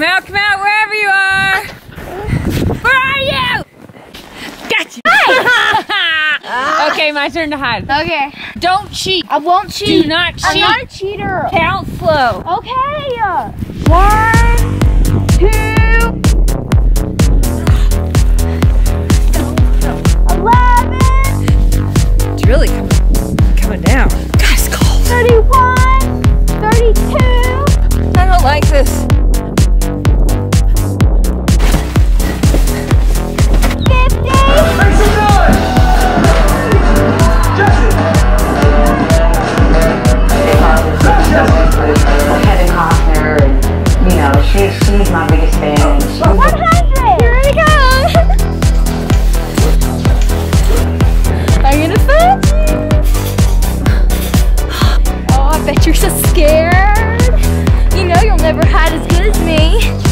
Come out, come out, wherever you are. Where are you? Got you. okay, my turn to hide. Okay. Don't cheat. I won't cheat. Do not cheat. I'm not a cheater. Count slow. Okay. One, she, she's my biggest fan. 100! Here we go! I'm gonna find you! Oh, I bet you're so scared! You know you'll never hide as good as me!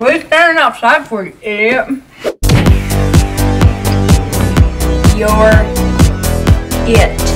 We're standing outside for you, idiot. You're it.